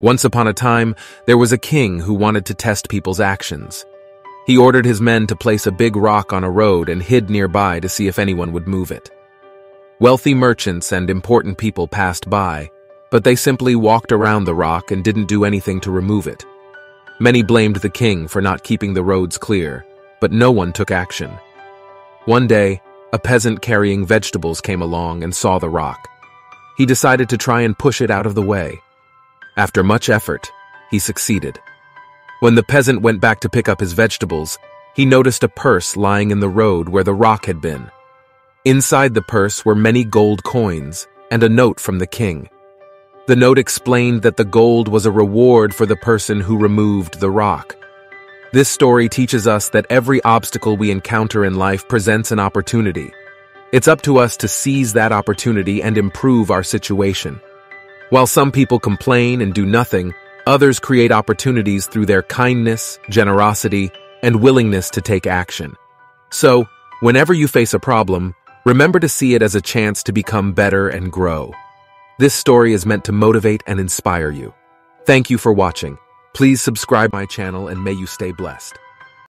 Once upon a time, there was a king who wanted to test people's actions. He ordered his men to place a big rock on a road and hid nearby to see if anyone would move it. Wealthy merchants and important people passed by, but they simply walked around the rock and didn't do anything to remove it. Many blamed the king for not keeping the roads clear, but no one took action. One day, a peasant carrying vegetables came along and saw the rock. He decided to try and push it out of the way. After much effort, he succeeded. When the peasant went back to pick up his vegetables, he noticed a purse lying in the road where the rock had been. Inside the purse were many gold coins and a note from the king. The note explained that the gold was a reward for the person who removed the rock. This story teaches us that every obstacle we encounter in life presents an opportunity. It's up to us to seize that opportunity and improve our situation. While some people complain and do nothing, others create opportunities through their kindness, generosity, and willingness to take action. So, whenever you face a problem, remember to see it as a chance to become better and grow. This story is meant to motivate and inspire you. Thank you for watching. Please subscribe my channel and may you stay blessed.